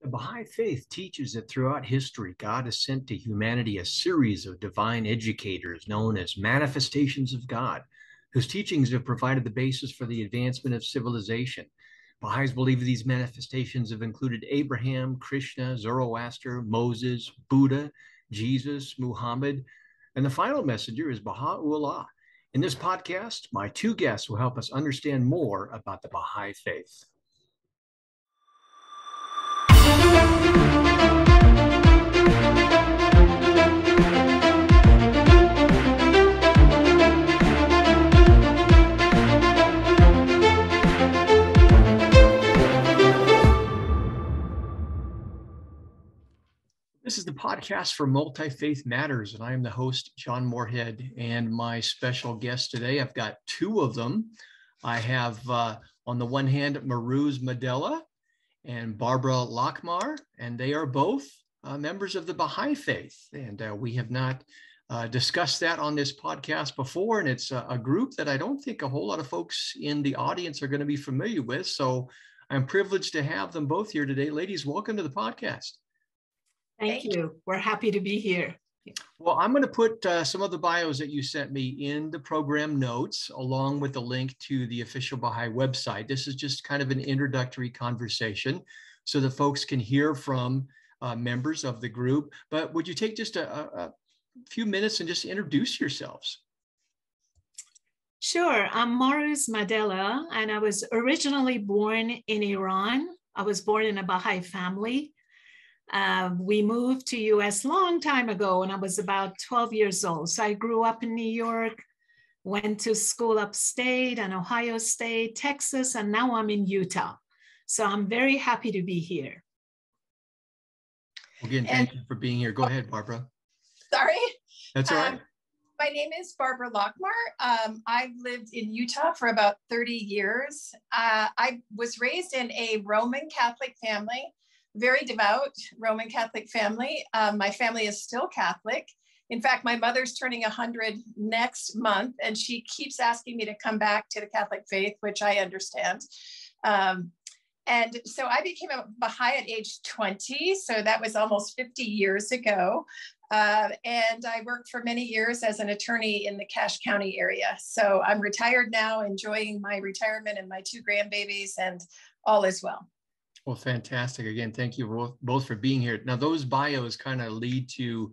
The Baha'i Faith teaches that throughout history, God has sent to humanity a series of divine educators known as manifestations of God, whose teachings have provided the basis for the advancement of civilization. Baha'is believe these manifestations have included Abraham, Krishna, Zoroaster, Moses, Buddha, Jesus, Muhammad, and the final messenger is Baha'u'llah. In this podcast, my two guests will help us understand more about the Baha'i Faith. This is the podcast for Multi Faith Matters, and I am the host, John Moorhead. And my special guest today, I've got two of them. I have, uh, on the one hand, Mahrooz Maddela and Barbara Lachmar, and they are both uh, members of the Baha'i Faith. And uh, we have not uh, discussed that on this podcast before, and it's a, a group that I don't think a whole lot of folks in the audience are going to be familiar with. So I'm privileged to have them both here today. Ladies, welcome to the podcast. Thank, Thank you. you. We're happy to be here. Well, I'm going to put uh, some of the bios that you sent me in the program notes, along with a link to the official Baha'i website. This is just kind of an introductory conversation so that folks can hear from uh, members of the group. But would you take just a, a, a few minutes and just introduce yourselves? Sure. I'm Mahrooz Maddela, and I was originally born in Iran. I was born in a Baha'i family. Uh, we moved to US long time ago when I was about 12 years old. So I grew up in New York, went to school upstate and Ohio State, Texas, and now I'm in Utah. So I'm very happy to be here. Again, thank and, you for being here. Go ahead, Barbara. Sorry. That's all right. Um, my name is Barbara Lachmar. Um, I've lived in Utah for about 30 years. Uh, I was raised in a Roman Catholic family very devout Roman Catholic family. Um, my family is still Catholic. In fact, my mother's turning 100 next month, and she keeps asking me to come back to the Catholic faith, which I understand. Um, and so I became a Baha'i at age 20. So that was almost 50 years ago. Uh, and I worked for many years as an attorney in the Cache County area. So I'm retired now, enjoying my retirement and my two grandbabies, and all is well. Well, fantastic. Again, thank you both, for being here. Now, those bios kind of lead to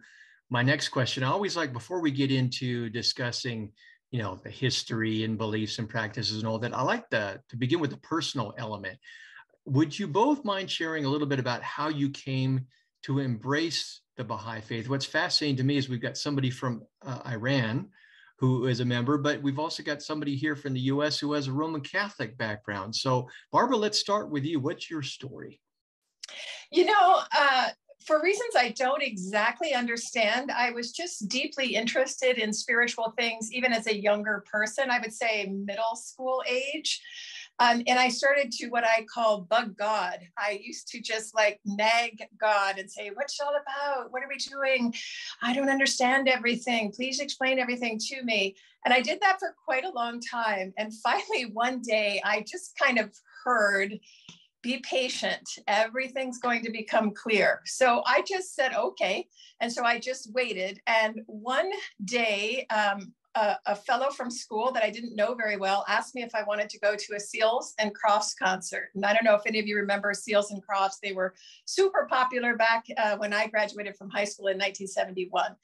my next question. I always like, before we get into discussing, you know, the history and beliefs and practices and all that, I like the, to begin with the personal element. Would you both mind sharing a little bit about how you came to embrace the Baha'i faith? What's fascinating to me is we've got somebody from uh, Iran who is a member, but we've also got somebody here from the US who has a Roman Catholic background. So, Barbara, let's start with you. What's your story? You know, uh, for reasons I don't exactly understand, I was just deeply interested in spiritual things, even as a younger person, I would say middle school age. Um, and I started to what I call bug God. I used to just like nag God and say, What's all about? What are we doing? I don't understand everything. Please explain everything to me. And I did that for quite a long time. And finally, one day, I just kind of heard, be patient. Everything's going to become clear. So I just said, okay. And so I just waited. And one day, um, a, a, fellow from school that I didn't know very well asked me if I wanted to go to a Seals and Crofts concert. And I don't know if any of you remember Seals and Crofts. They were super popular back uh, when I graduated from high school in 1971.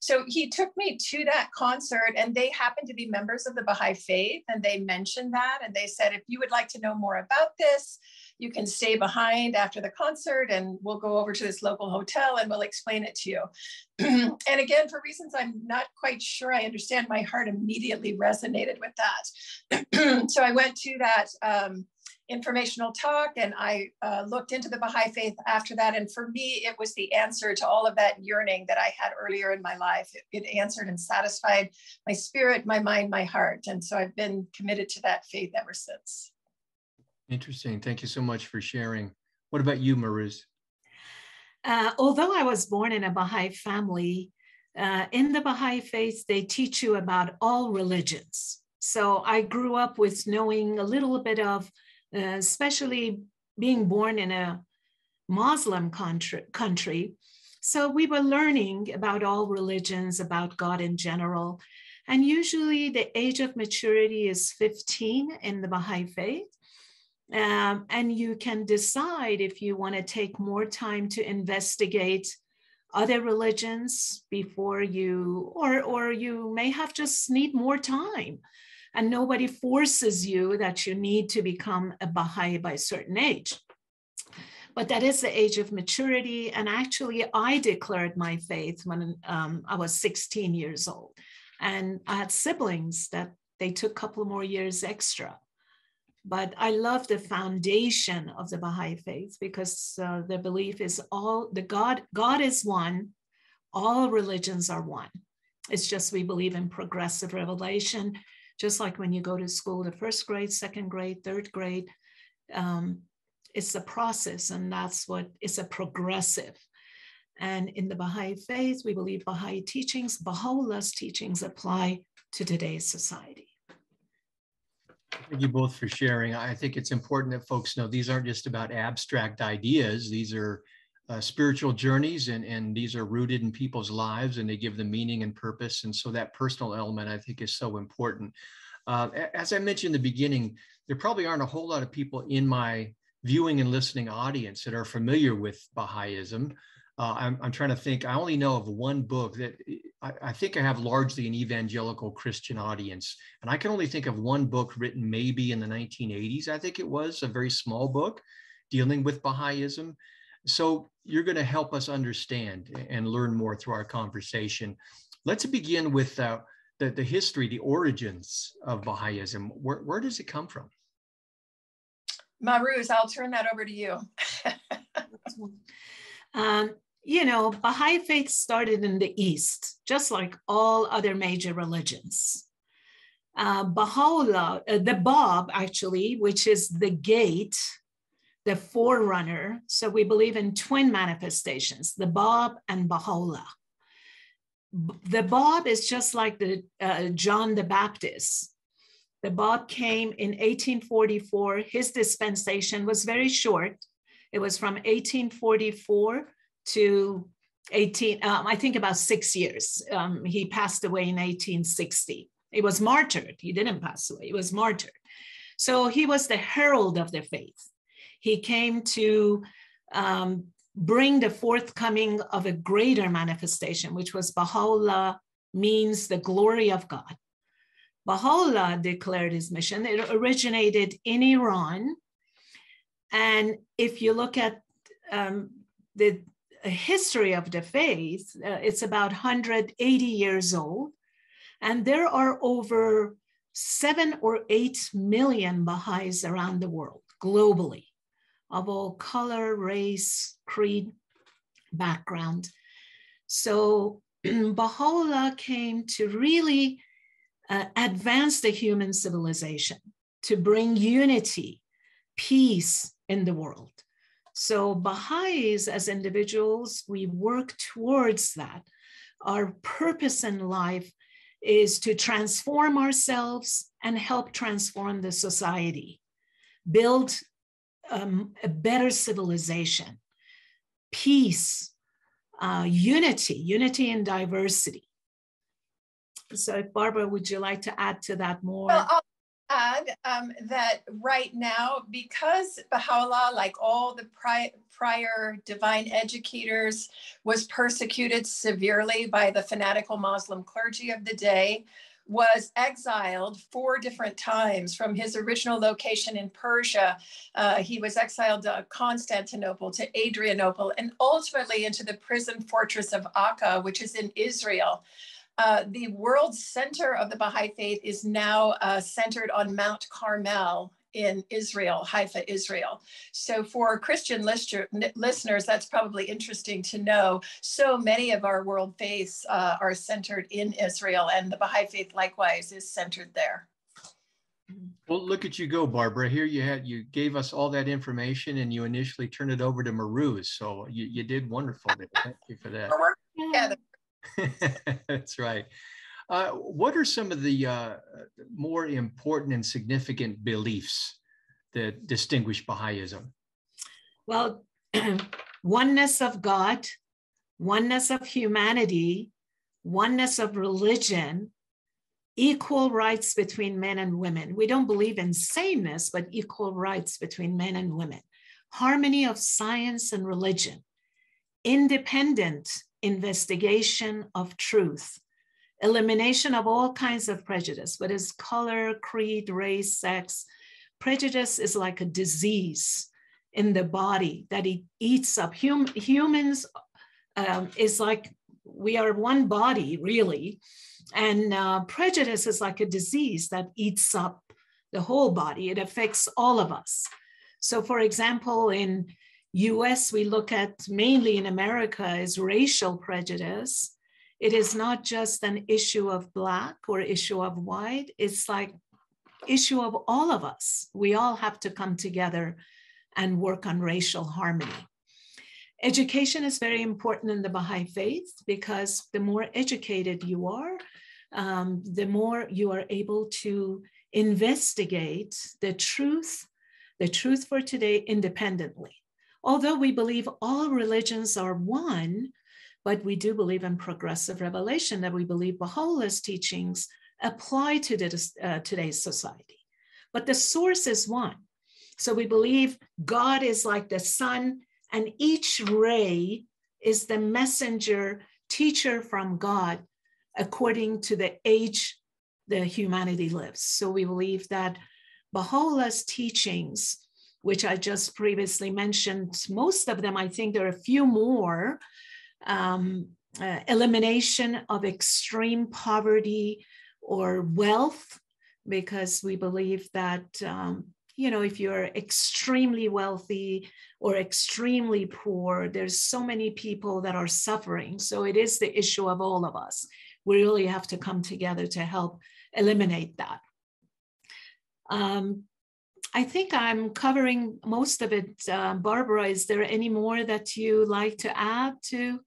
So he took me to that concert, and they happened to be members of the Baha'i Faith. And they mentioned that. And they said, if you would like to know more about this, you can stay behind after the concert and we'll go over to this local hotel and we'll explain it to you. and again, for reasons I'm not quite sure I understand, my heart immediately resonated with that. so I went to that um, informational talk and I uh, looked into the Baha'i faith after that. And for me, it was the answer to all of that yearning that I had earlier in my life. It, it answered and satisfied my spirit, my mind, my heart. And so I've been committed to that faith ever since. Interesting. Thank you so much for sharing. What about you, Mahrooz? Uh, although I was born in a Baha'i family, uh, in the Baha'i faith, they teach you about all religions. So I grew up with knowing a little bit of, uh, especially being born in a Muslim country, country. So we were learning about all religions, about God in general. And usually the age of maturity is 15 in the Baha'i faith. Um, and you can decide if you want to take more time to investigate other religions before you, or, or you may have just need more time. And nobody forces you that you need to become a Baha'i by a certain age but that is the age of maturity. And actually, I declared my faith when um, I was 16 years old. And I had siblings that they took a couple more years extra. But I love the foundation of the Baha'i faith because uh, the belief is all the God, God is one, all religions are one. It's just we believe in progressive revelation, just like when you go to school, the first grade, second grade, third grade. Um, it's a process, and that's what it's a progressive. And in the Baha'i faith, we believe Baha'i teachings, Baha'u'llah's teachings apply to today's society. Thank you both for sharing. I think it's important that folks know these aren't just about abstract ideas. These are uh, spiritual journeys and, and these are rooted in people's lives and they give them meaning and purpose. And so that personal element I think is so important. Uh, as I mentioned in the beginning, there probably aren't a whole lot of people in my viewing and listening audience that are familiar with Baha'ism. Uh, I'm, I'm, trying to think, I only know of one book that I, I, think I have largely an evangelical Christian audience. And I can only think of one book written maybe in the 1980s, I think it was, a very small book dealing with Baha'ism. So you're going to help us understand and learn more through our conversation. Let's begin with uh, the, the history, the origins of Baha'ism. Where, where does it come from? Mahrooz, I'll turn that over to you. um, you know, Baha'i faith started in the East, just like all other major religions. Uh, Baha'u'llah, uh, the Bab actually, which is the gate, the forerunner. So we believe in twin manifestations, the Bab and Baha'u'llah. The Bab is just like the uh, John the Baptist. The Bab came in 1844. His dispensation was very short. It was from 1844 to 18, um, I think about six years. Um, he passed away in 1860. He was martyred. He didn't pass away, he was martyred. So he was the herald of the faith. He came to um, bring the forthcoming of a greater manifestation, which was Baha'u'llah means the glory of God. Baha'u'llah declared his mission. It originated in Iran. And if you look at um, the history of the faith, uh, it's about 180 years old. And there are over seven or eight million Baha'is around the world, globally, of all color, race, creed, background. So Baha'u'llah came to really uh, advance the human civilization, to bring unity, peace in the world. So, Baha'is as individuals, we work towards that. Our purpose in life is to transform ourselves and help transform the society, build um, a better civilization, peace, uh, unity, unity and diversity. So, Barbara, would you like to add to that more? Well, add um, that right now, because Baha'u'llah, like all the pri- prior divine educators, was persecuted severely by the fanatical Muslim clergy of the day, was exiled four different times from his original location in Persia. Uh, he was exiled to Constantinople, to Adrianople, and ultimately into the prison fortress of Akka, which is in Israel. Uh, the world center of the Baha'i faith is now uh, centered on Mount Carmel in Israel, Haifa, Israel. So for Christian listeners, that's probably interesting to know. So many of our world faiths uh, are centered in Israel, and the Baha'i faith likewise is centered there. Well, look at you go, Barbara. Here you had you gave us all that information, and you initially turned it over to Mahrooz. So you, you did wonderful. Thank you for that. Yeah, That's right. Uh, what are some of the uh, more important and significant beliefs that distinguish Baha'ism? Well, oneness of God, oneness of humanity, oneness of religion, equal rights between men and women. We don't believe in sameness, but equal rights between men and women, harmony of science and religion, independent investigation of truth, elimination of all kinds of prejudice, whether it's color, creed, race, sex. Prejudice is like a disease in the body that it eats up. Hum, humans um, is like we are one body, really. And uh, prejudice is like a disease that eats up the whole body. It affects all of us. So, for example, in US, we look at mainly in America is racial prejudice. It is not just an issue of black or issue of white. It's like issue of all of us. We all have to come together and work on racial harmony. Education is very important in the Baha'i faith because the more educated you are, um, the more you are able to investigate the truth, the truth for today independently. Although we believe all religions are one, but we do believe in progressive revelation, that we believe Baha'u'llah's teachings apply to the, uh, today's society. But the source is one. So we believe God is like the sun and each ray is the messenger teacher from God according to the age the humanity lives. So we believe that Baha'u'llah's teachings, which I just previously mentioned, most of them, I think there are a few more, um, uh, elimination of extreme poverty or wealth, because we believe that um, you know, if you're extremely wealthy or extremely poor, there's so many people that are suffering. So it is the issue of all of us. We really have to come together to help eliminate that. Um, I think I'm covering most of it. Uh, Barbara, is there any more that you like to add to?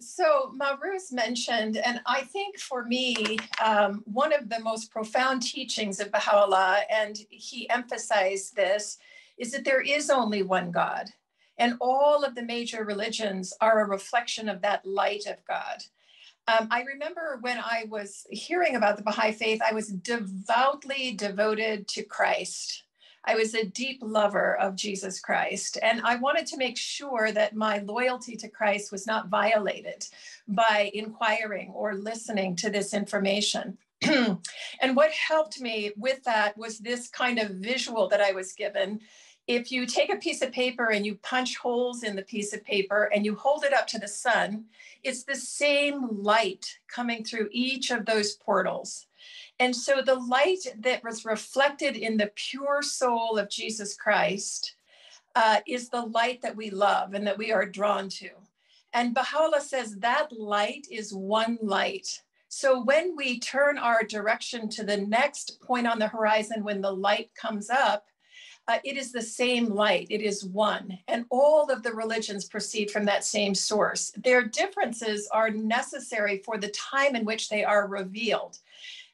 So Mahrooz mentioned, and I think for me, um, one of the most profound teachings of Baha'u'llah, and he emphasized this, is that there is only one God. And all of the major religions are a reflection of that light of God. Um, I remember when I was hearing about the Baha'i faith, I was devoutly devoted to Christ. I was a deep lover of Jesus Christ. And I wanted to make sure that my loyalty to Christ was not violated by inquiring or listening to this information. and what helped me with that was this kind of visual that I was given. If you take a piece of paper and you punch holes in the piece of paper and you hold it up to the sun, it's the same light coming through each of those portals. And so the light that was reflected in the pure soul of Jesus Christ uh, is the light that we love and that we are drawn to. And Baha'u'llah says that light is one light. So when we turn our direction to the next point on the horizon, when the light comes up, uh, it is the same light, it is one. And all of the religions proceed from that same source. Their differences are necessary for the time in which they are revealed.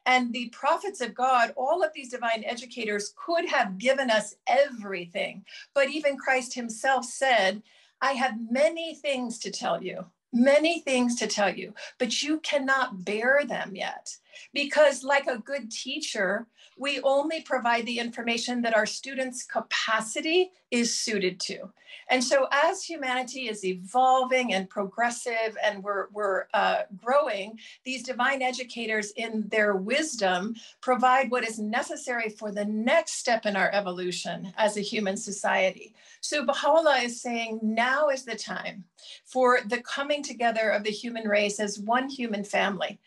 And the prophets of God, all of these divine educators could have given us everything. But even Christ himself said, I have many things to tell you, many things to tell you, but you cannot bear them yet. Because, like a good teacher, we only provide the information that our students' capacity is suited to. And so, as humanity is evolving and progressive and we're, we're uh, growing, these divine educators, in their wisdom, provide what is necessary for the next step in our evolution as a human society. So, Baha'u'llah is saying now is the time for the coming together of the human race as one human family.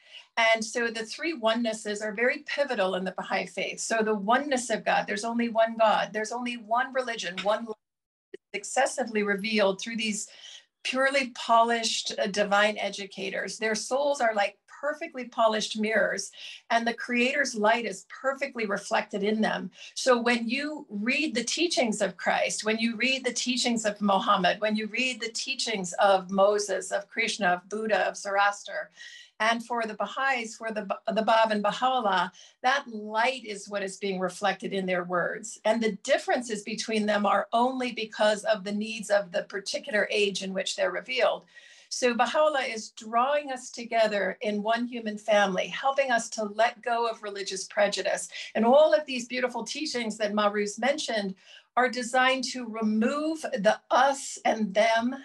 And so the three onenesses are very pivotal in the Baha'i faith. So the oneness of God, there's only one God, there's only one religion, one successively revealed through these purely polished uh, divine educators. Their souls are like perfectly polished mirrors, and the Creator's light is perfectly reflected in them. So when you read the teachings of Christ, when you read the teachings of Muhammad, when you read the teachings of Moses, of Krishna, of Buddha, of Zoroaster, and for the Baha'is, for the, the Bab and Baha'u'llah, that light is what is being reflected in their words. And the differences between them are only because of the needs of the particular age in which they're revealed. So Baha'u'llah is drawing us together in one human family, helping us to let go of religious prejudice. And all of these beautiful teachings that Mahrooz mentioned are designed to remove the us and them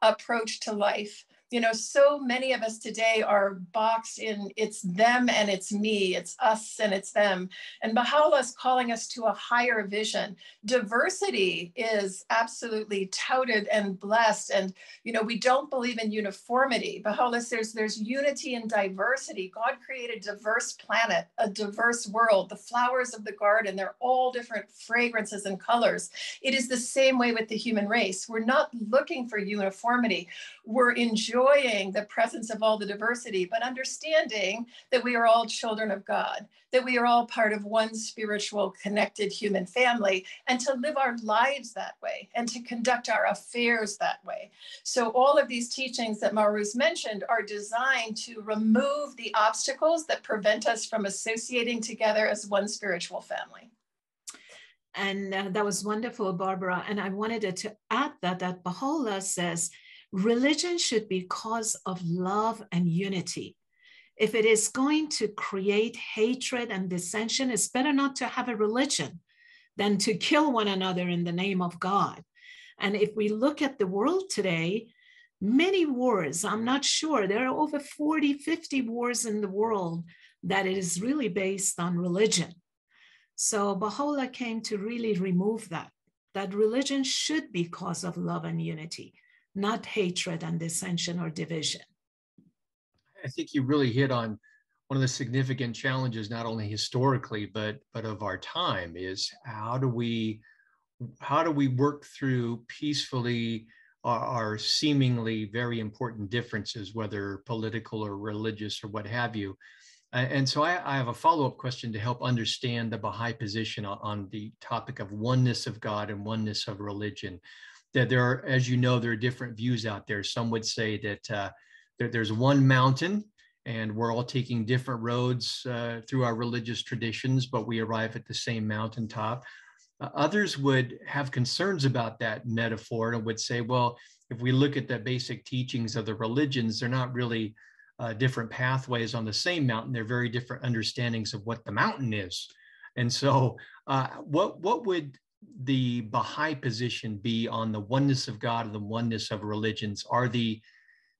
approach to life you know, so many of us today are boxed in it's them and it's me, it's us and it's them. And Baha'u'llah is calling us to a higher vision. Diversity is absolutely touted and blessed. And, you know, we don't believe in uniformity. Baha'u'llah says there's unity and diversity. God created a diverse planet, a diverse world. The flowers of the garden, they're all different fragrances and colors. It is the same way with the human race. We're not looking for uniformity. We're enjoying enjoying the presence of all the diversity, but understanding that we are all children of God, that we are all part of one spiritual, connected human family, and to live our lives that way and to conduct our affairs that way. So, all of these teachings that Mahrooz mentioned are designed to remove the obstacles that prevent us from associating together as one spiritual family. And uh, that was wonderful, Barbara. And I wanted to add that that Baha'u'llah says Religion should be cause of love and unity. If it is going to create hatred and dissension, it's better not to have a religion than to kill one another in the name of God. And if we look at the world today, many wars, I'm not sure, there are over 40, 50 wars in the world that it is really based on religion. So Baha'u'llah came to really remove that, that religion should be cause of love and unity not hatred and dissension or division. I think you really hit on one of the significant challenges, not only historically, but but of our time, is how do we how do we work through peacefully our, our seemingly very important differences, whether political or religious or what have you. And so I, I have a follow-up question to help understand the Baha'i position on, on the topic of oneness of God and oneness of religion that there are, as you know, there are different views out there. Some would say that uh, there, there's one mountain and we're all taking different roads uh, through our religious traditions, but we arrive at the same mountaintop. Uh, others would have concerns about that metaphor and would say, well, if we look at the basic teachings of the religions, they're not really uh, different pathways on the same mountain. They're very different understandings of what the mountain is. And so, uh, what what would the Baha'i position be on the oneness of God and the oneness of religions? Are the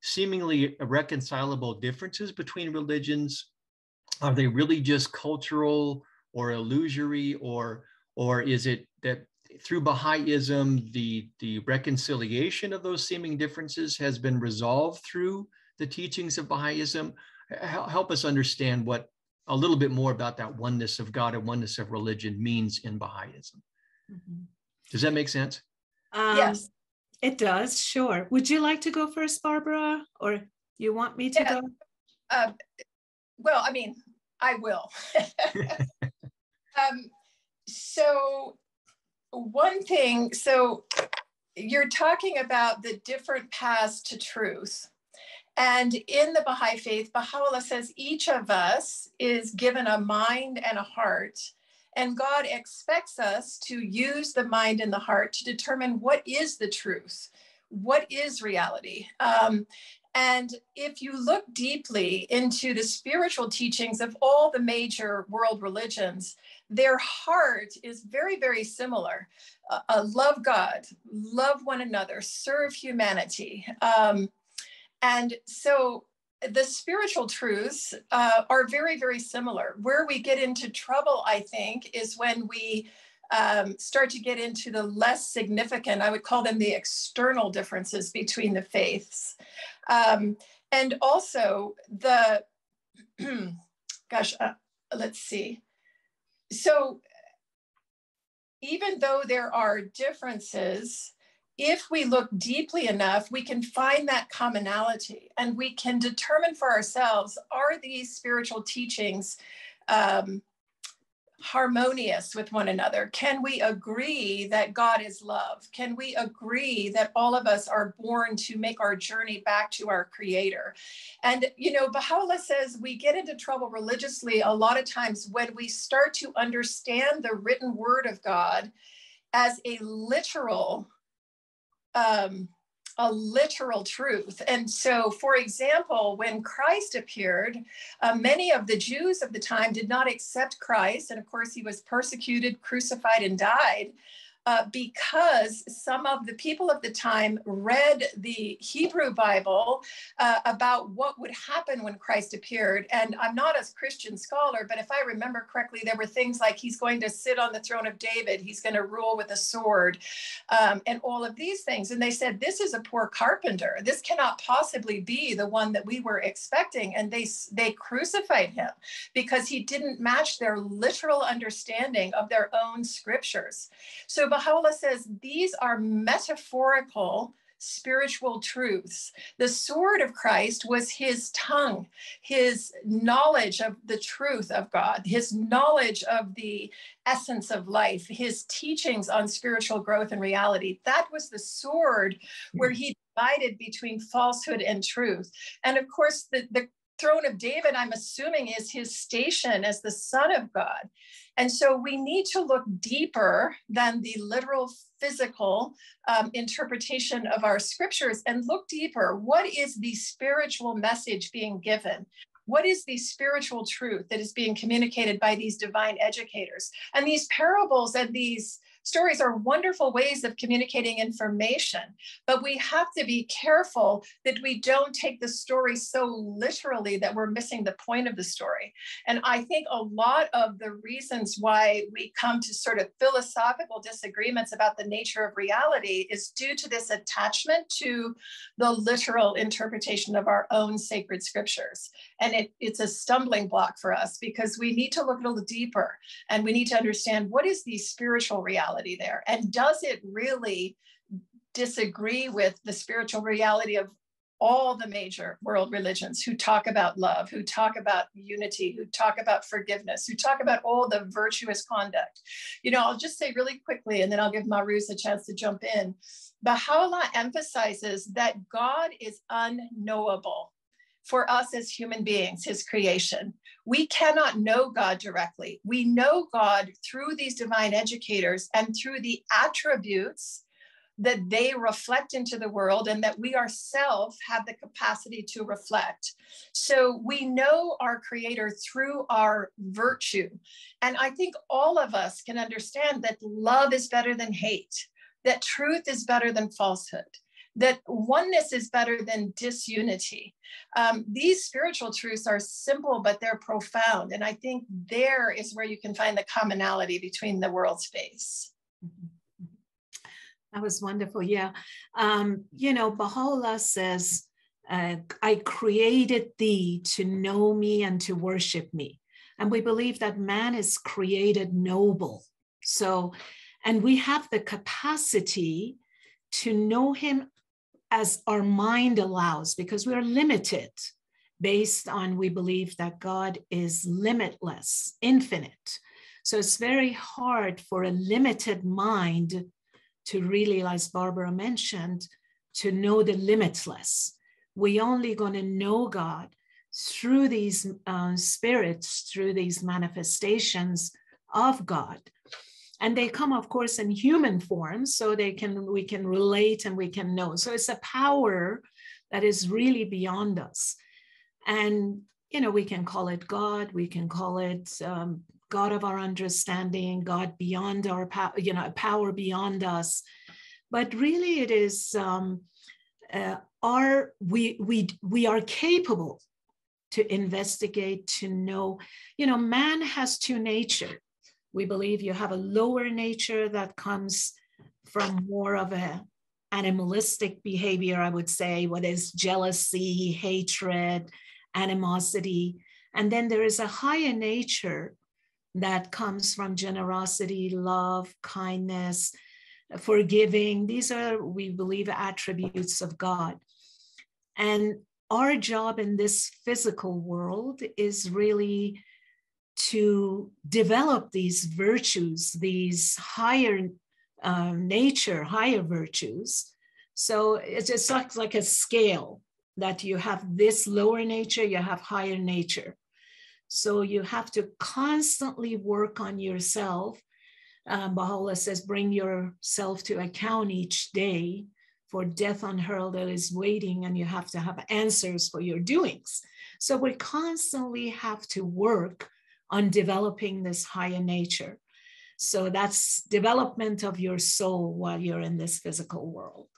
seemingly irreconcilable differences between religions? Are they really just cultural or illusory, or or is it that through Baha'ism the the reconciliation of those seeming differences has been resolved through the teachings of Baha'ism? Help us understand what a little bit more about that oneness of God and oneness of religion means in Baha'ism. Mm-hmm. Does that make sense? Um, yes. It does, sure. Would you like to go first, Barbara, or you want me to yeah. go? Uh, well, I mean, I will. um, so, one thing, so you're talking about the different paths to truth. And in the Baha'i faith, Baha'u'llah says each of us is given a mind and a heart and God expects us to use the mind and the heart to determine what is the truth, what is reality. Um, and if you look deeply into the spiritual teachings of all the major world religions, their heart is very, very similar. Uh, uh, love God, love one another, serve humanity. Um, and so the spiritual truths uh, are very, very similar. Where we get into trouble, I think, is when we um, start to get into the less significant, I would call them the external differences between the faiths. Um, and also the, gosh, uh, let's see. So even though there are differences, if we look deeply enough, we can find that commonality and we can determine for ourselves are these spiritual teachings um, harmonious with one another? Can we agree that God is love? Can we agree that all of us are born to make our journey back to our creator? And, you know, Baha'u'llah says we get into trouble religiously a lot of times when we start to understand the written word of God as a literal um, a literal truth. And so, for example, when Christ appeared, uh, many of the Jews of the time did not accept Christ. And of course, he was persecuted, crucified, and died uh, because some of the people of the time read the Hebrew Bible uh, about what would happen when Christ appeared. And I'm not a Christian scholar, but if I remember correctly, there were things like he's going to sit on the throne of David, he's going to rule with a sword, um, and all of these things. And they said, This is a poor carpenter. This cannot possibly be the one that we were expecting. And they, they crucified him because he didn't match their literal understanding of their own scriptures. So Baha'u'llah says these are metaphorical spiritual truths. The sword of Christ was his tongue, his knowledge of the truth of God, his knowledge of the essence of life, his teachings on spiritual growth and reality. That was the sword where hmm. he divided between falsehood and truth. And of course, the, the throne of David, I'm assuming, is his station as the Son of God. And so we need to look deeper than the literal physical um, interpretation of our scriptures and look deeper. What is the spiritual message being given? What is the spiritual truth that is being communicated by these divine educators? And these parables and these stories are wonderful ways of communicating information, but we have to be careful that we don't take the story so literally that we're missing the point of the story. And I think a lot of the reasons why we come to sort of philosophical disagreements about the nature of reality is due to this attachment to the literal interpretation of our own sacred scriptures. And it, it's a stumbling block for us because we need to look a little deeper and we need to understand what is the spiritual reality there? And does it really disagree with the spiritual reality of all the major world religions who talk about love, who talk about unity, who talk about forgiveness, who talk about all the virtuous conduct. You know, I'll just say really quickly, and then I'll give Mahrooz a chance to jump in. Baha'u'llah emphasizes that God is unknowable for us as human beings, his creation. We cannot know God directly. We know God through these divine educators and through the attributes that they reflect into the world and that we ourselves have the capacity to reflect. So we know our creator through our virtue. And I think all of us can understand that love is better than hate, that truth is better than falsehood that oneness is better than disunity. Um, these spiritual truths are simple, but they're profound. And I think there is where you can find the commonality between the world's space. That was wonderful. Yeah. Um, you know, Baha'u'llah says, uh, I created thee to know me and to worship me. And we believe that man is created noble. So, and we have the capacity to know him as our mind allows, because we are limited based on we believe that God is limitless, infinite. So it's very hard for a limited mind to really, as Barbara mentioned, to know the limitless. We only going to know God through these uh, spirits, through these manifestations of God and they come of course in human form so they can we can relate and we can know. So it's a power that is really beyond us. And you know we can call it god we can call it um, god of our understanding god beyond our power you know a power beyond us. But really it is um, uh, are we we we are capable to investigate to know. You know man has two nature we believe you have a lower nature that comes from more of a animalistic behavior, I would say, what is jealousy, hatred, animosity. And then there is a higher nature that comes from generosity, love, kindness, forgiving. These are, we believe, attributes of God. And our job in this physical world is really to develop these virtues, these higher uh, nature, higher virtues. So it's just like, like a scale that you have this lower nature, you have higher nature. So you have to constantly work on yourself. Um, Baha'u'llah says, bring yourself to account each day for death on unheralded is waiting, and you have to have answers for your doings. So we constantly have to work on developing this higher nature. So that's development of your soul while you're in this physical world.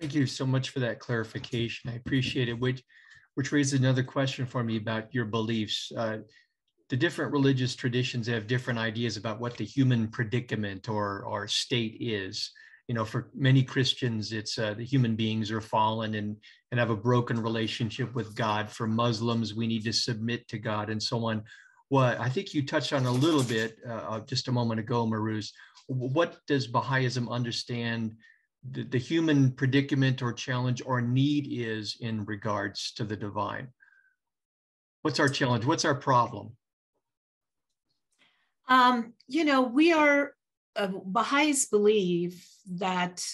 Thank you so much for that clarification. I appreciate it. Which, which raises another question for me about your beliefs. Uh, the different religious traditions have different ideas about what the human predicament or, or state is. You know, for many Christians, it's uh, the human beings are fallen and, and have a broken relationship with God. For Muslims, we need to submit to God and so on what I think you touched on a little bit uh, uh just a moment ago, Mahrooz. What does Baha'ism understand the, the human predicament or challenge or need is in regards to the divine? What's our challenge? What's our problem? Um, you know, we are, uh, Baha'is believe that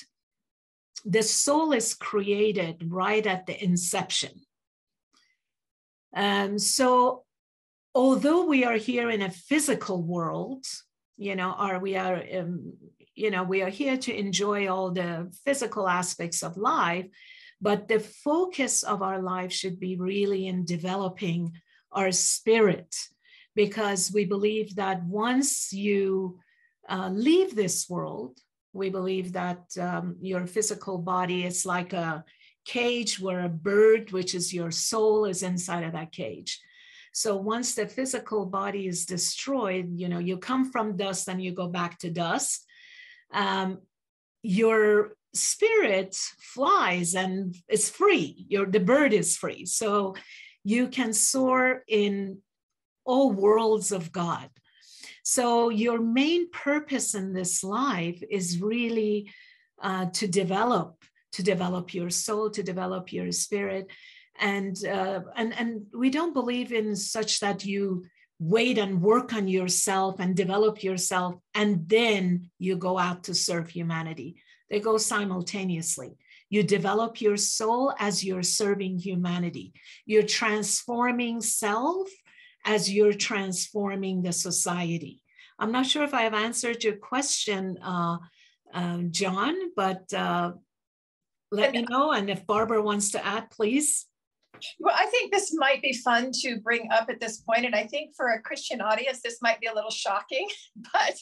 the soul is created right at the inception. Um, so although we are here in a physical world, you know, or we are, um, you know, we are here to enjoy all the physical aspects of life, but the focus of our life should be really in developing our spirit, because we believe that once you uh, leave this world, we believe that um, your physical body is like a cage where a bird, which is your soul, is inside of that cage so once the physical body is destroyed, you know, you come from dust and you go back to dust. Um, your spirit flies and it's free. Your the bird is free. So you can soar in all worlds of God. So your main purpose in this life is really uh, to develop, to develop your soul, to develop your spirit, and uh, and and we don't believe in such that you wait and work on yourself and develop yourself and then you go out to serve humanity. They go simultaneously. You develop your soul as you're serving humanity. You're transforming self as you're transforming the society. I'm not sure if i have answered your question uh, uh, john but uh, let me know. And if barbara wants to add please well, I think this might be fun to bring up at this point, and I think for a Christian audience, this might be a little shocking. But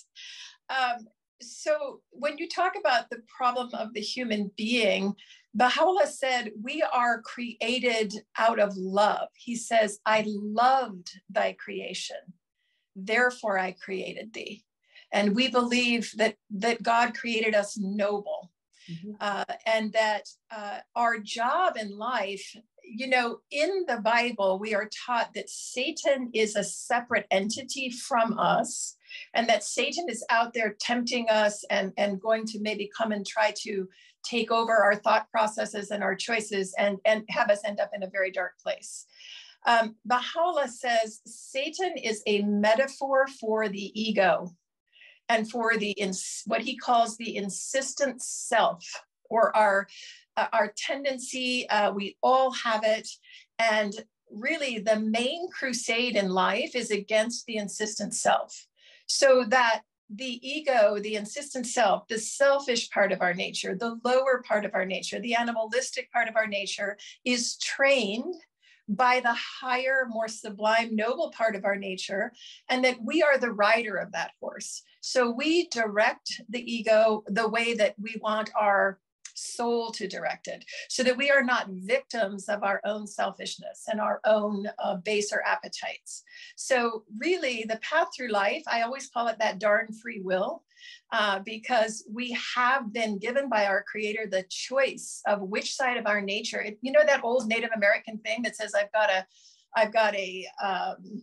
um, so when you talk about the problem of the human being, Baha'u'llah said, We are created out of love. He says, I loved thy creation, therefore I created thee. And we believe that, that God created us noble. Mm-hmm. Uh, and that uh, our job in life you know, in the Bible, we are taught that Satan is a separate entity from us and that Satan is out there tempting us and, and going to maybe come and try to take over our thought processes and our choices and, and have us end up in a very dark place. Um, Baha'u'llah says Satan is a metaphor for the ego and for the ins- what he calls the insistent self or our uh, our tendency, uh, we all have it. And really, the main crusade in life is against the insistent self. So that the ego, the insistent self, the selfish part of our nature, the lower part of our nature, the animalistic part of our nature is trained by the higher, more sublime, noble part of our nature, and that we are the rider of that horse. So we direct the ego the way that we want our soul to direct it so that we are not victims of our own selfishness and our own uh, baser appetites. So, really, the path through life, I always call it that darn free will. Uh, because we have been given by our creator the choice of which side of our nature it, you know that old native american thing that says i've got a i've got a um,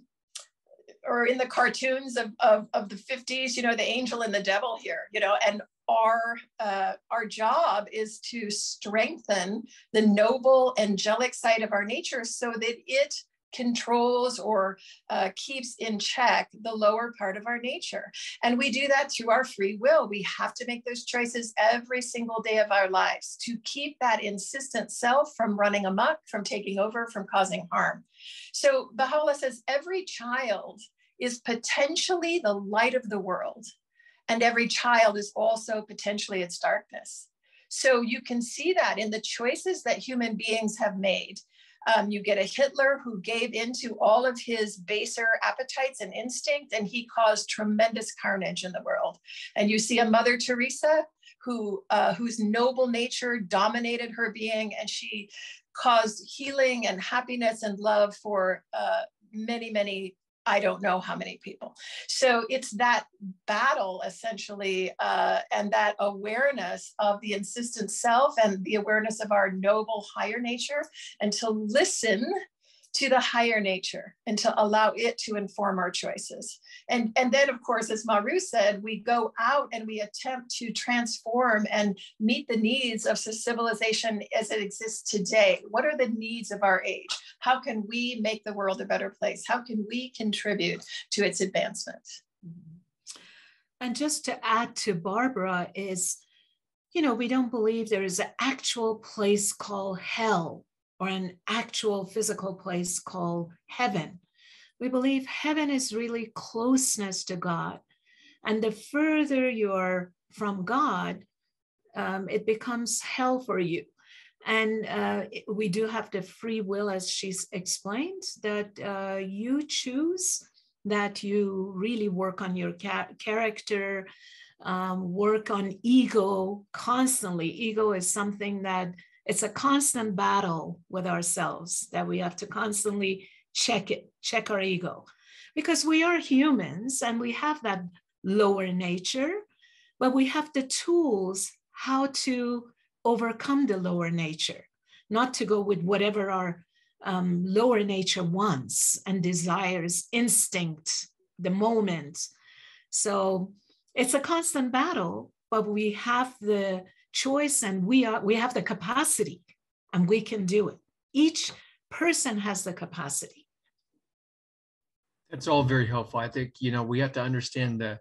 or in the cartoons of, of, of the 50s, you know, the angel and the devil here, you know, and our uh, our job is to strengthen the noble angelic side of our nature so that it controls or uh, keeps in check the lower part of our nature. And we do that through our free will. We have to make those choices every single day of our lives to keep that insistent self from running amok, from taking over, from causing harm. So Baha'u'llah says every child is potentially the light of the world, and every child is also potentially its darkness. So you can see that in the choices that human beings have made um, you get a Hitler who gave into all of his baser appetites and instincts, and he caused tremendous carnage in the world. And you see a Mother Teresa who uh, whose noble nature dominated her being, and she caused healing and happiness and love for uh, many, many I don't know how many people. So it's that battle essentially, uh, and that awareness of the insistent self and the awareness of our noble higher nature, and to listen to the higher nature and to allow it to inform our choices. And, and then, of course, as Maru said, we go out and we attempt to transform and meet the needs of civilization as it exists today. What are the needs of our age? How can we make the world a better place? How can we contribute to its advancement? And just to add to Barbara is, you know, we don't believe there is an actual place called hell or an actual physical place called heaven. We believe heaven is really closeness to God. And the further you're from God, um, it becomes hell for you. And uh, we do have the free will, as she's explained, that uh, you choose, that you really work on your ca- character, um, work on ego constantly. Ego is something that it's a constant battle with ourselves that we have to constantly check it, check our ego. Because we are humans and we have that lower nature, but we have the tools how to overcome the lower nature, not to go with whatever our um, lower nature wants and desires, instinct, the moment. So it's a constant battle, but we have the choice and we are we have the capacity and we can do it. Each person has the capacity. That's all very helpful. I think you know we have to understand the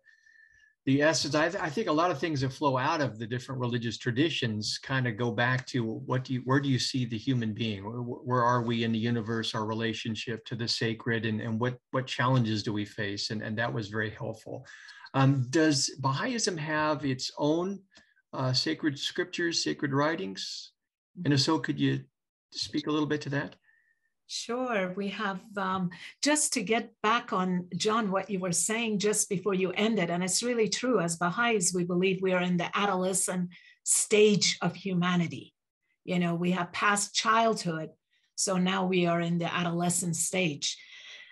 the essence I, th- I think a lot of things that flow out of the different religious traditions kind of go back to what do you where do you see the human being where, where are we in the universe our relationship to the sacred and, and what what challenges do we face and, and that was very helpful um, does baha'ism have its own uh, sacred scriptures, sacred writings? And if so, could you speak a little bit to that? Sure. We have, um, just to get back on, John, what you were saying just before you ended, and it's really true. As Baha'is, we believe we are in the adolescent stage of humanity. You know, we have passed childhood, so now we are in the adolescent stage.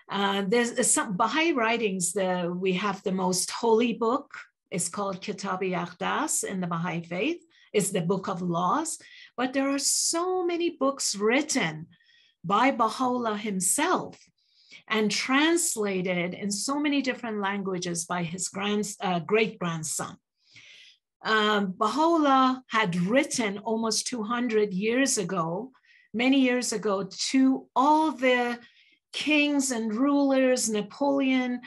Uh, there's some Baha'i writings, the, we have the most holy book, it's called Kitab-i-Aqdas in the Baha'i faith. It's the book of laws. But there are so many books written by Baha'u'llah himself and translated in so many different languages by his grand, uh, great grandson. Um, Baha'u'llah had written almost 200 years ago, many years ago, to all the kings and rulers, Napoleon,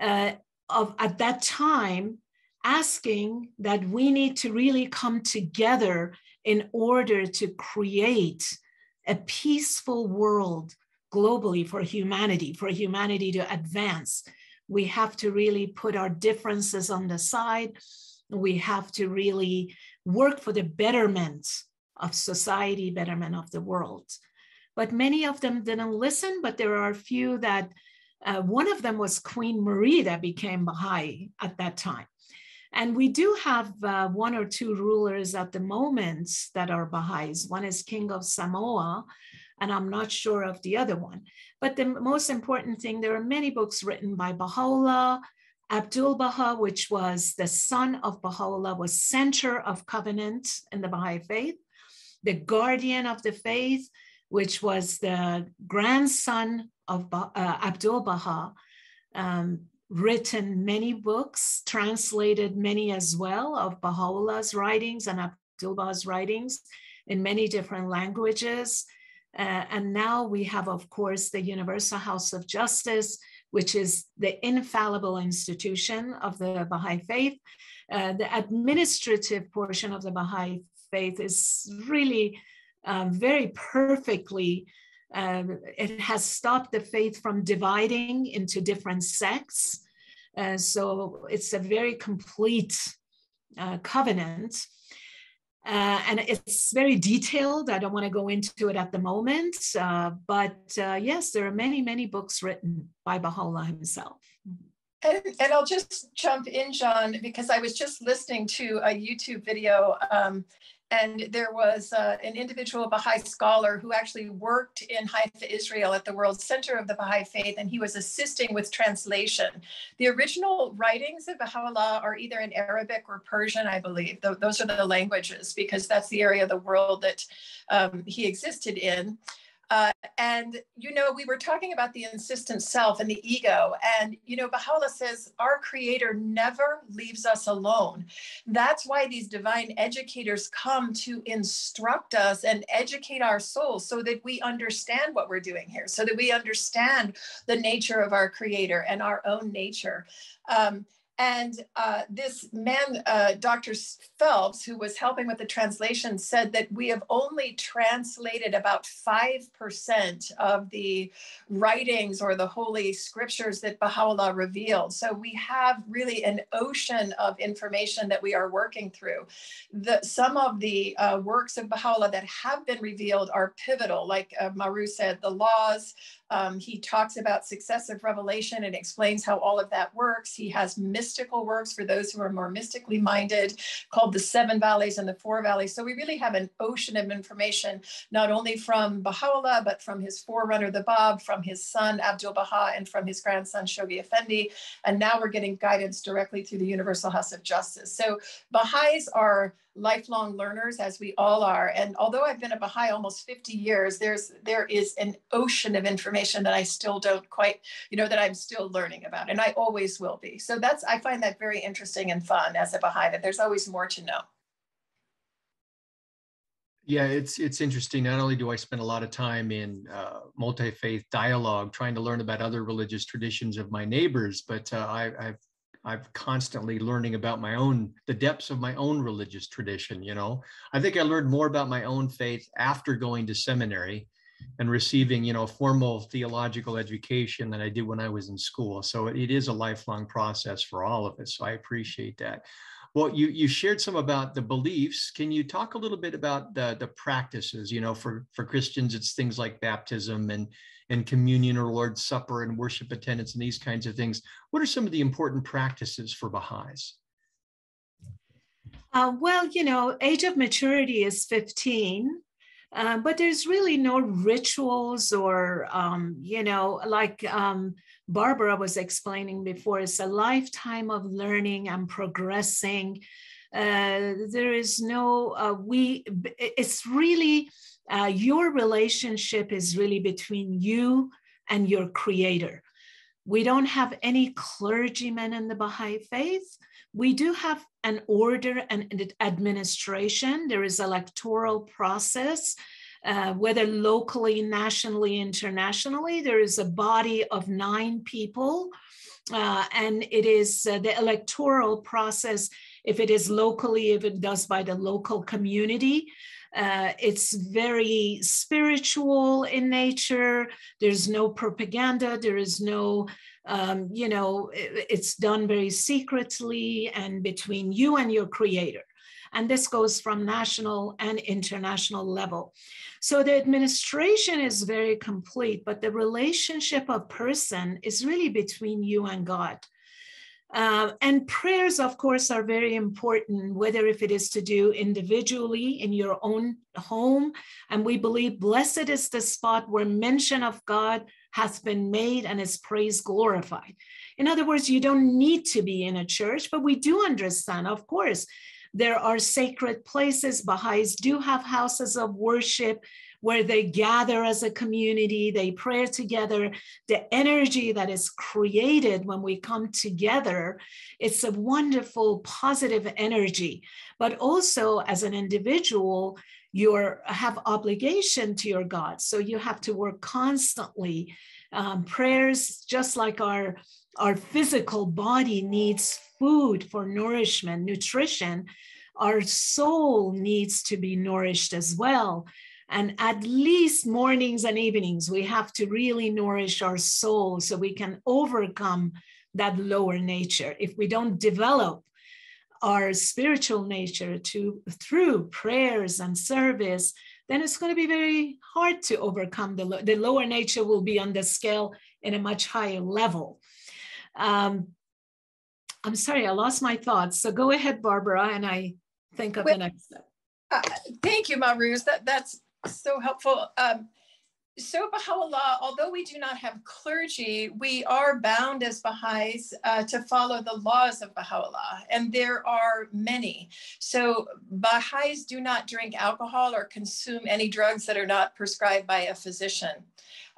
uh, of at that time, asking that we need to really come together in order to create a peaceful world globally for humanity, for humanity to advance. We have to really put our differences on the side. We have to really work for the betterment of society, betterment of the world. But many of them didn't listen, but there are a few that, uh, one of them was Queen Marie that became Baha'i at that time. And we do have uh, one or two rulers at the moment that are Baha'is. One is King of Samoa, and I'm not sure of the other one. But the most important thing, there are many books written by Baha'u'llah. Abdul Baha, which was the son of Baha'u'llah, was center of covenant in the Baha'i faith. The guardian of the faith, which was the grandson of uh, Abdul Baha, um, written many books, translated many as well of Baha'u'llah's writings and Abdul Baha's writings in many different languages. Uh, and now we have, of course, the Universal House of Justice, which is the infallible institution of the Baha'i faith. Uh, the administrative portion of the Baha'i faith is really um, very perfectly, uh, it has stopped the faith from dividing into different sects. Uh, so it's a very complete uh, covenant. Uh, and it's very detailed. I don't want to go into it at the moment, uh, but uh, yes, there are many, many books written by Baha'u'llah himself. And, and I'll just jump in, John, because I was just listening to a YouTube video um, and there was uh, an individual Baha'i scholar who actually worked in Haifa, Israel at the World Center of the Baha'i Faith, and he was assisting with translation. The original writings of Baha'u'llah are either in Arabic or Persian, I believe. Th- those are the languages because that's the area of the world that um, he existed in. Uh, and, you know, we were talking about the insistent self and the ego. And, you know, Baha'u'llah says our creator never leaves us alone. That's why these divine educators come to instruct us and educate our souls so that we understand what we're doing here, so that we understand the nature of our creator and our own nature. Um, and uh, this man, uh, Dr. Phelps, who was helping with the translation, said that we have only translated about 5% of the writings or the holy scriptures that Baha'u'llah revealed. So we have really an ocean of information that we are working through. The, some of the uh, works of Baha'u'llah that have been revealed are pivotal, like uh, Maru said, the laws, um, he talks about successive revelation and explains how all of that works. He has mystical works for those who are more mystically minded, called the Seven Valleys and the Four Valleys. So we really have an ocean of information, not only from Baha'u'llah, but from his forerunner, the Bab, from his son, Abdul Baha, and from his grandson, Shoghi Effendi. And now we're getting guidance directly through the Universal House of Justice. So Baha'is are lifelong learners as we all are. And although i've been a baha'i almost 50 years there's there is an ocean of information that i still don't quite you know that i'm still learning about and i always will be. So that's i find that very interesting and fun as a baha'i that there's always more to know. Yeah, it's it's interesting. Not only do I spend a lot of time in uh, multi-faith dialogue, trying to learn about other religious traditions of my neighbors, but uh, I, I've I've constantly learning about my own, the depths of my own religious tradition. You know, I think I learned more about my own faith after going to seminary and receiving, you know, formal theological education than I did when I was in school. So it is a lifelong process for all of us. So I appreciate that. Well, you you shared some about the beliefs. Can you talk a little bit about the the practices? You know, for for Christians, it's things like baptism and and communion or Lord's Supper and worship attendance and these kinds of things. What are some of the important practices for Baha'is? Uh, well, you know, age of maturity is 15, uh, but there's really no rituals or, um, you know, like um, Barbara was explaining before, it's a lifetime of learning and progressing. Uh, there is no, uh, we, it's really, uh, your relationship is really between you and your creator. We don't have any clergymen in the Baha'i faith. We do have an order and administration. There is electoral process, uh, whether locally, nationally, internationally. There is a body of nine people, uh, and it is uh, the electoral process. If it is locally, if it does by the local community, uh, it's very spiritual in nature. There's no propaganda. There is no, um, you know, it, it's done very secretly and between you and your creator. And this goes from national and international level. So the administration is very complete, but the relationship of person is really between you and God. Uh, and prayers, of course, are very important, whether if it is to do individually in your own home. And we believe blessed is the spot where mention of God hath been made and his praise glorified. In other words, you don't need to be in a church, but we do understand, of course, There are sacred places. Baha'is do have houses of worship where they gather as a community, they pray together. The energy that is created when we come together, it's a wonderful, positive energy. But also, as an individual, you have obligation to your God. So you have to work constantly. Um, prayers, just like our our physical body needs food for nourishment, nutrition, our soul needs to be nourished as well. And at least mornings and evenings, we have to really nourish our soul so we can overcome that lower nature. If we don't develop our spiritual nature to through prayers and service, then it's going to be very hard to overcome the, the lower nature will be on the scale in a much higher level. Um, I'm sorry, I lost my thoughts. So go ahead, Barbara, and I think of well, the next step. Uh, thank you, Mahrooz. That, that's so helpful. Um, so Baha'u'llah, although we do not have clergy, we are bound as Baha'is uh, to follow the laws of Baha'u'llah, and there are many. So Baha'is do not drink alcohol or consume any drugs that are not prescribed by a physician.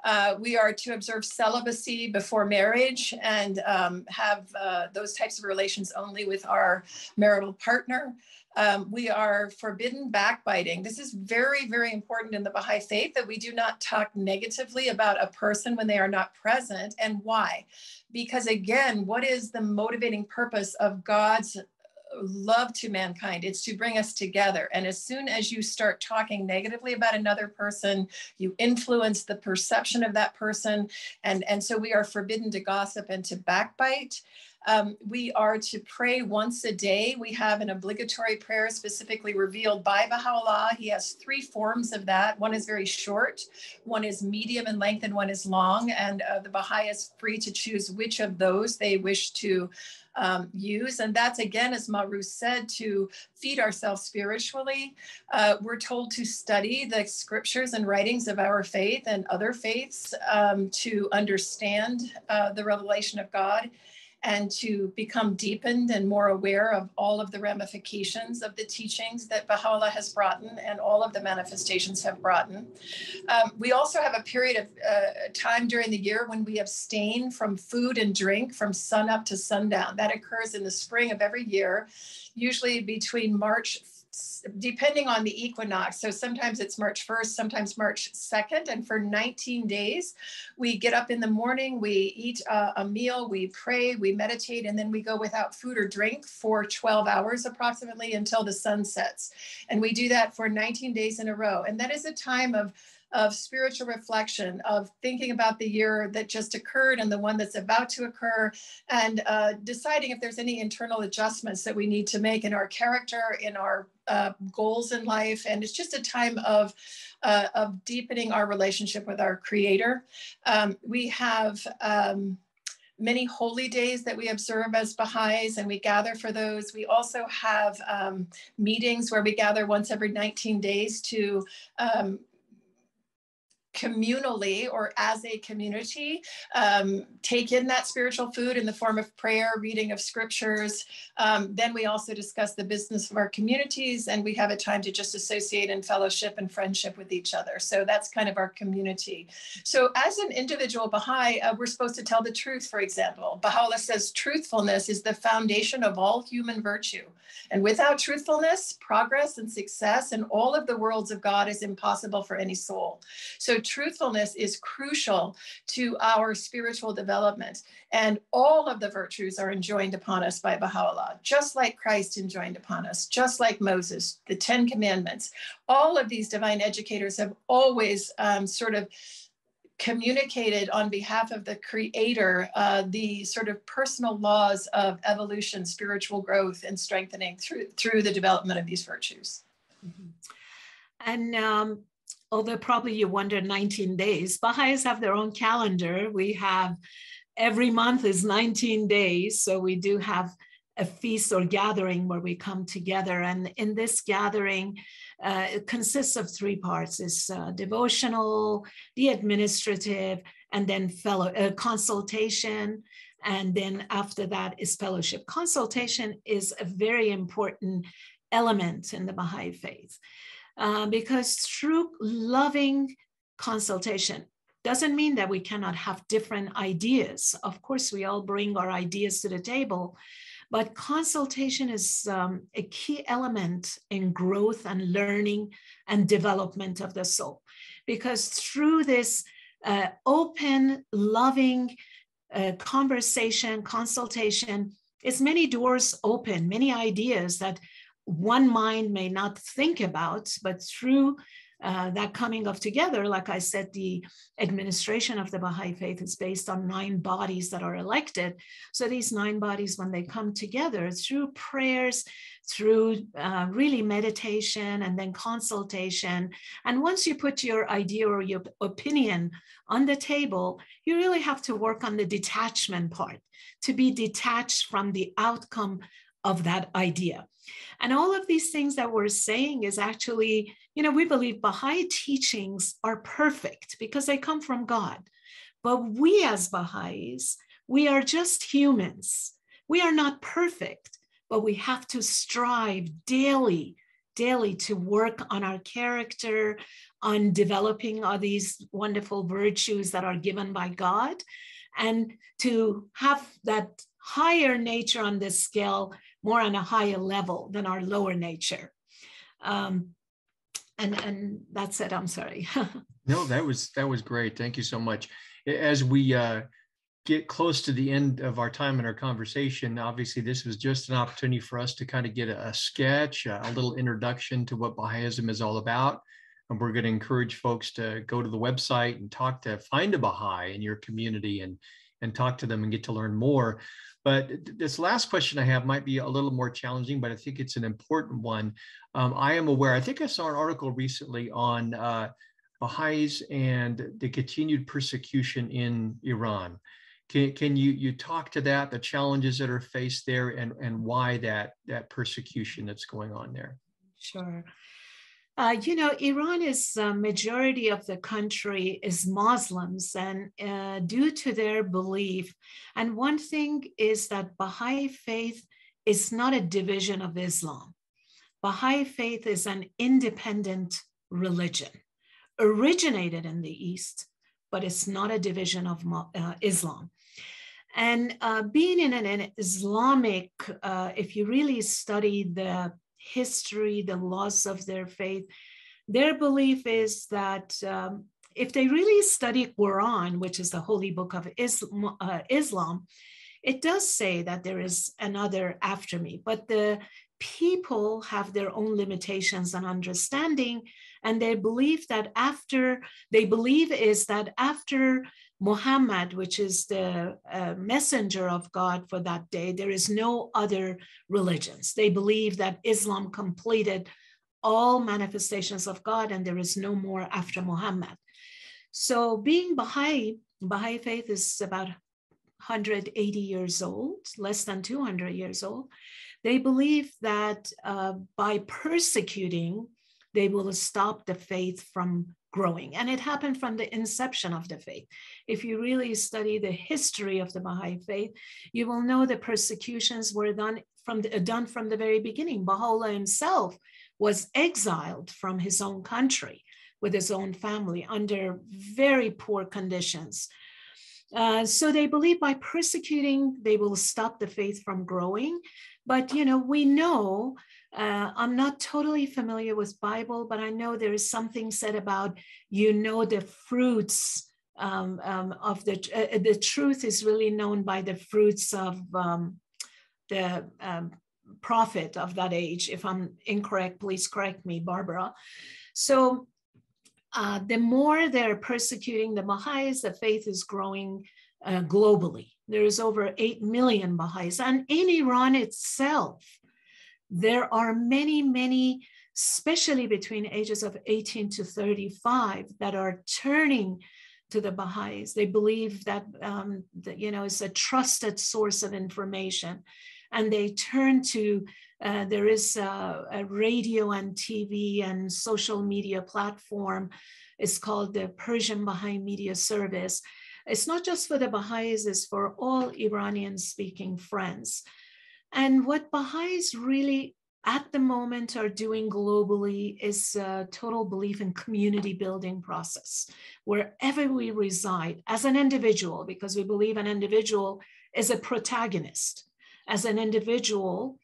Uh, we are to observe celibacy before marriage and um, have uh, those types of relations only with our marital partner. Um, we are forbidden backbiting. This is very, very important in the Baha'i faith that we do not talk negatively about a person when they are not present. And why? Because again, what is the motivating purpose of God's love to mankind? It's to bring us together. And as soon as you start talking negatively about another person, you influence the perception of that person. And, and so we are forbidden to gossip and to backbite. Um, we are to pray once a day. We have an obligatory prayer specifically revealed by Baha'u'llah. He has three forms of that. One is very short, one is medium in length, and one is long. And uh, the Baha'i is free to choose which of those they wish to um, use. And that's again, as Maru said, to feed ourselves spiritually. Uh, we're told to study the scriptures and writings of our faith and other faiths um, to understand uh, the revelation of God and to become deepened and more aware of all of the ramifications of the teachings that Baha'u'llah has brought in and all of the manifestations have brought in. Um, we also have a period of uh, time during the year when we abstain from food and drink from sun up to sundown. That occurs in the spring of every year, usually between March depending on the equinox. So sometimes it's March 1st, sometimes March 2nd. And for 19 days, we get up in the morning, we eat a, a, meal, we pray, we meditate, and then we go without food or drink for 12 hours approximately until the sun sets. And we do that for 19 days in a row. And that is a time of of spiritual reflection, of thinking about the year that just occurred and the one that's about to occur, and uh, deciding if there's any internal adjustments that we need to make in our character, in our uh, goals in life. And it's just a time of, uh, of deepening our relationship with our Creator. Um, we have um, many holy days that we observe as Baha'is, and we gather for those. We also have um, meetings where we gather once every 19 days to um, communally or as a community um, take in that spiritual food in the form of prayer, reading of scriptures. Um, then we also discuss the business of our communities and we have a time to just associate in fellowship and friendship with each other. So that's kind of our community. So as an individual Baha'i, uh, we're supposed to tell the truth, for example. Baha'u'llah says truthfulness is the foundation of all human virtue. And without truthfulness, progress and success in all of the worlds of God is impossible for any soul. So truthfulness is crucial to our spiritual development. And all of the virtues are enjoined upon us by Baha'u'llah, just like Christ enjoined upon us, just like Moses, the Ten Commandments. All of these divine educators have always um, sort of communicated on behalf of the creator uh, the sort of personal laws of evolution spiritual growth and strengthening through through the development of these virtues mm-hmm. and um, although probably you wonder 19 days, Baha'is have their own calendar. We have every month is 19 days. So we do have a feast or gathering where we come together. And in this gathering, uh, it consists of three parts: it's uh, devotional, the administrative, and then fellow uh, consultation. And then after that is fellowship. Consultation is a very important element in the Baha'i faith. Uh, because through loving consultation doesn't mean that we cannot have different ideas. Of course, we all bring our ideas to the table, but consultation is um, a key element in growth and learning and development of the soul. Because through this uh, open, loving uh, conversation, consultation, it's many doors open, many ideas that one mind may not think about, but through uh, that coming of together, like I said, the administration of the Baha'i faith is based on nine bodies that are elected. So these nine bodies, when they come together through prayers, through uh, really meditation and then consultation, and once you put your idea or your opinion on the table, you really have to work on the detachment part to be detached from the outcome of that idea. And all of these things that we're saying is actually, you know, we believe Baha'i teachings are perfect because they come from God. But we as Baha'is, we are just humans. We are not perfect, but we have to strive daily, daily to work on our character, on developing all these wonderful virtues that are given by God, and to have that higher nature on this scale more on a higher level than our lower nature. Um, and and that's it. I'm sorry. no, that was that was great. Thank you so much. As we uh, get close to the end of our time in our conversation, obviously this was just an opportunity for us to kind of get a, a sketch, a, a little introduction to what Baha'ism is all about. And we're going to encourage folks to go to the website and talk to find a Baha'i in your community and and talk to them and get to learn more. But this last question I have might be a little more challenging, but I think it's an important one. Um, I am aware, I think I saw an article recently on uh, Baha'is and the continued persecution in Iran. Can, can you, you talk to that, the challenges that are faced there and, and why that, that persecution that's going on there? Sure. Uh, you know, Iran is a majority of the country is Muslims, and uh, due to their belief, and one thing is that Baha'i faith is not a division of Islam. Baha'i faith is an independent religion, originated in the East, but it's not a division of uh, Islam. And uh, being in an, an Islamic, uh, if you really study the history, the loss of their faith. Their belief is that um, if they really study Quran, which is the holy book of Islam, uh, Islam, it does say that there is another after me, but the people have their own limitations and understanding and they believe that after they believe is that after Muhammad, which is the uh, messenger of God for that day, there is no other religions. They believe that Islam completed all manifestations of God and there is no more after Muhammad. So, being Baha'i, Baha'i faith is about 180 years old, less than 200 years old. They believe that uh, by persecuting, they will stop the faith from growing. And it happened from the inception of the faith. If you really study the history of the Baha'i faith, you will know the persecutions were done from the, done from the very beginning. Baha'u'llah himself was exiled from his own country with his own family under very poor conditions. Uh, so they believe by persecuting, they will stop the faith from growing. But you know, we know uh, I'm not totally familiar with Bible, but I know there is something said about you know the fruits um, um, of the uh, the truth is really known by the fruits of um, the um, prophet of that age. If I'm incorrect, please correct me, Barbara. So uh, the more they're persecuting the Baha'is, the faith is growing uh, globally. There is over 8 million Baha'is. And in Iran itself, there are many, many, especially between ages of 18 to 35, that are turning to the Baha'is. They believe that, um, that you know, it's a trusted source of information. And they turn to, uh, there is a, a radio and TV and social media platform. It's called the Persian Baha'i Media Service. It's not just for the Baha'is, it's for all Iranian speaking friends. And what Baha'is really at the moment are doing globally is a total belief in community building process wherever we reside as an individual because we believe an individual is a protagonist. As an individual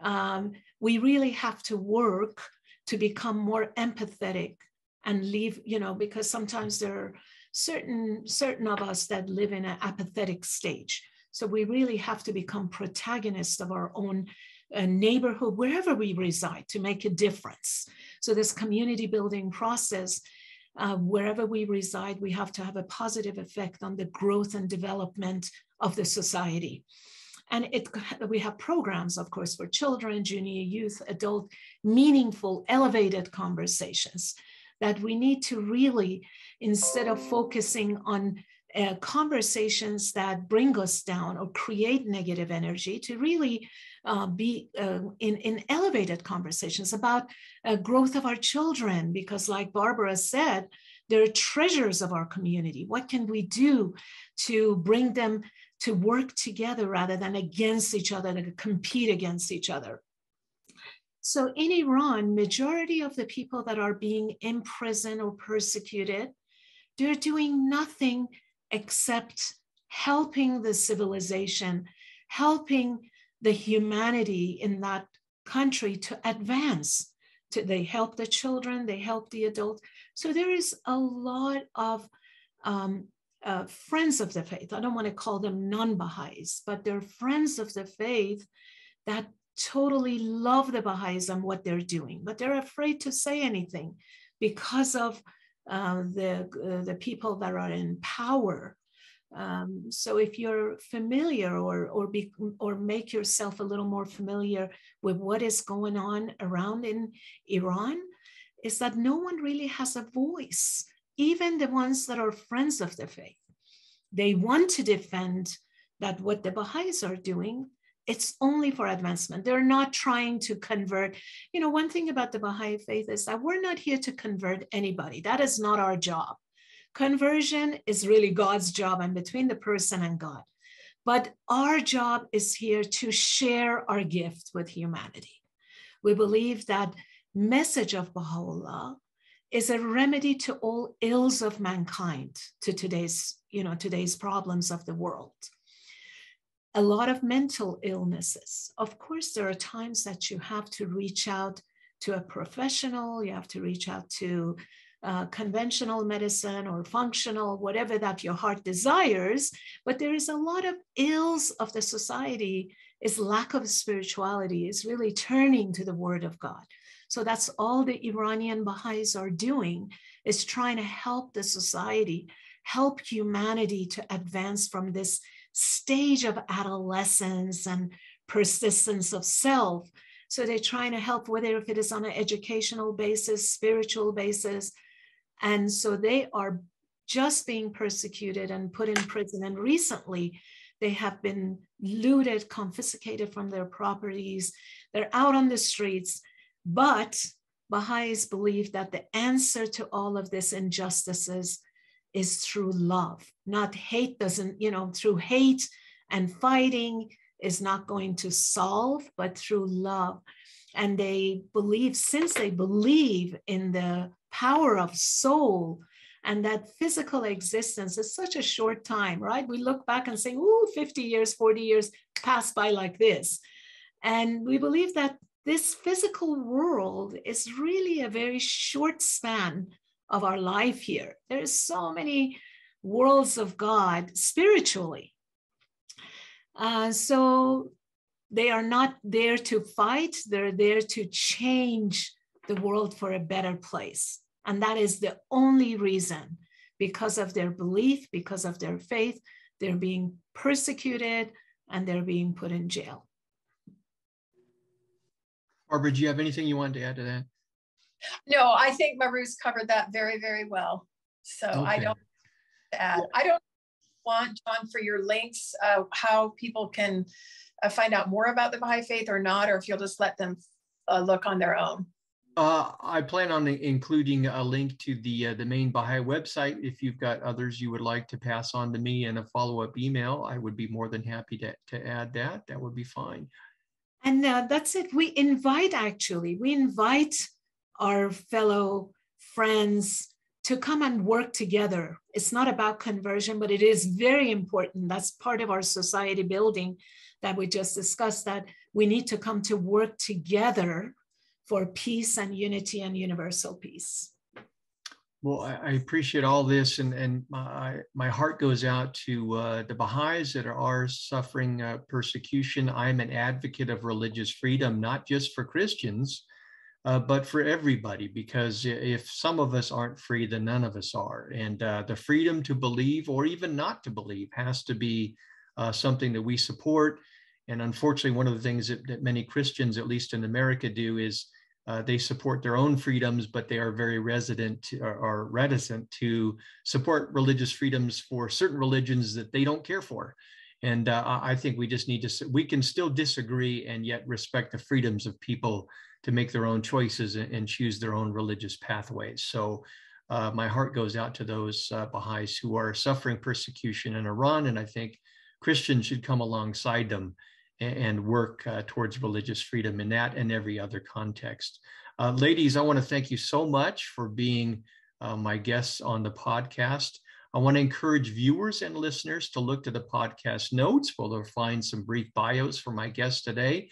um, we really have to work to become more empathetic and leave you know because sometimes there are certain certain of us that live in an apathetic stage so we really have to become protagonists of our own a neighborhood, wherever we reside, to make a difference. So, this community building process, uh, wherever we reside, we have to have a positive effect on the growth and development of the society. And it, we have programs, of course, for children, junior youth, adult, meaningful, elevated conversations that we need to really, instead of focusing on uh, conversations that bring us down or create negative energy, to really uh, be uh, in, in elevated conversations about uh, growth of our children, because like Barbara said, they're treasures of our community. What can we do to bring them to work together rather than against each other, to compete against each other? So in Iran, majority of the people that are being imprisoned or persecuted, they're doing nothing except helping the civilization, helping the humanity in that country to advance. To, they help the children, they help the adults. So there is a lot of um, uh, friends of the faith. I don't want to call them non Baha'is, but they're friends of the faith that totally love the Baha'is and what they're doing, but they're afraid to say anything because of uh, the, the people that are in power um, so if you're familiar or or be or make yourself a little more familiar with what is going on around in Iran, is that no one really has a voice, even the ones that are friends of the faith. They want to defend that what the Baha'is are doing, it's only for advancement. They're not trying to convert. You know, one thing about the Baha'i faith is that we're not here to convert anybody. That is not our job. Conversion is really God's job and between the person and God. But our job is here to share our gift with humanity. We believe that message of Baha'u'llah is a remedy to all ills of mankind, to today's, you know, today's problems of the world. A lot of mental illnesses. Of course, there are times that you have to reach out to a professional, you have to reach out to uh, conventional medicine or functional, whatever that your heart desires. But there is a lot of ills of the society is lack of spirituality, is really turning to the word of God. So that's all the Iranian Baha'is are doing is trying to help the society, help humanity to advance from this stage of adolescence and persistence of self. So they're trying to help, whether if it is on an educational basis, spiritual basis, and so they are just being persecuted and put in prison. And recently, they have been looted, confiscated from their properties. They're out on the streets. But Baha'is believe that the answer to all of this injustices is through love, not hate, doesn't, you know, through hate and fighting is not going to solve, but through love. And they believe, since they believe in the power of soul and that physical existence is such a short time, right? We look back and say, "Ooh, 50 years, 40 years pass by like this. And we believe that this physical world is really a very short span of our life here. There's so many worlds of God spiritually. Uh, so they are not there to fight, they're there to change the world for a better place. And that is the only reason, because of their belief, because of their faith, they're being persecuted and they're being put in jail. Barbara, do you have anything you want to add to that? No, I think Maru's covered that very, very well. So okay. I don't add. I don't want John for your links, uh, how people can uh, find out more about the Baha'i faith or not, or if you'll just let them uh, look on their own. Uh, I plan on including a link to the uh, the main Baha'i website. If you've got others you would like to pass on to me in a follow up email, I would be more than happy to, to add that. That would be fine. And uh, that's it. We invite, actually, we invite our fellow friends to come and work together. It's not about conversion, but it is very important. That's part of our society building that we just discussed that we need to come to work together for peace and unity and universal peace. Well, I, appreciate all this, and and my my heart goes out to uh, the Baha'is that are, suffering uh, persecution. I'm an advocate of religious freedom, not just for Christians, uh, but for everybody. Because if some of us aren't free, then none of us are. And uh, the freedom to believe or even not to believe has to be uh, something that we support. And unfortunately, one of the things that, that many Christians, at least in America, do is uh, they support their own freedoms, but they are very resident or, reticent to support religious freedoms for certain religions that they don't care for. And uh, I think we just need to, we can still disagree and yet respect the freedoms of people to make their own choices and, and choose their own religious pathways. So uh, my heart goes out to those uh, Baha'is who are suffering persecution in Iran. And I think Christians should come alongside them and work uh, towards religious freedom in that and every other context. Uh, ladies, I want to thank you so much for being uh, my guests on the podcast. I want to encourage viewers and listeners to look to the podcast notes where they'll find some brief bios for my guests today,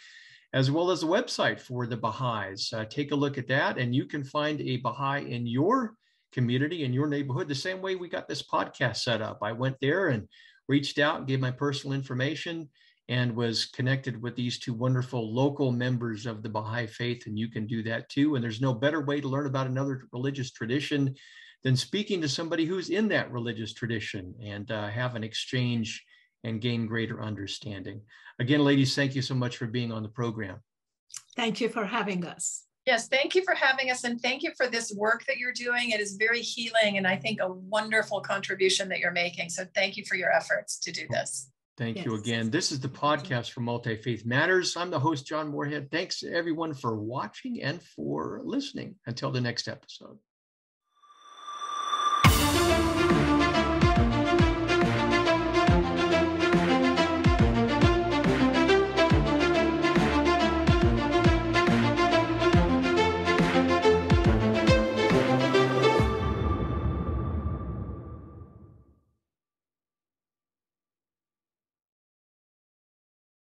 as well as a website for the Baha'is. Uh, take a look at that, and you can find a Baha'i in your community, in your neighborhood, the same way we got this podcast set up. I went there and reached out, gave my personal information and was connected with these two wonderful local members of the Baha'i faith. And you can do that too. And there's no better way to learn about another religious tradition than speaking to somebody who's in that religious tradition and uh, have an exchange and gain greater understanding. Again, ladies, thank you so much for being on the program. Thank you for having us. Yes, thank you for having us and thank you for this work that you're doing. It is very healing and I think a wonderful contribution that you're making. So thank you for your efforts to do this. Thank yes. you again. This is the podcast for Multi Faith Matters. I'm the host, John Morehead. Thanks everyone for watching and for listening. Until the next episode.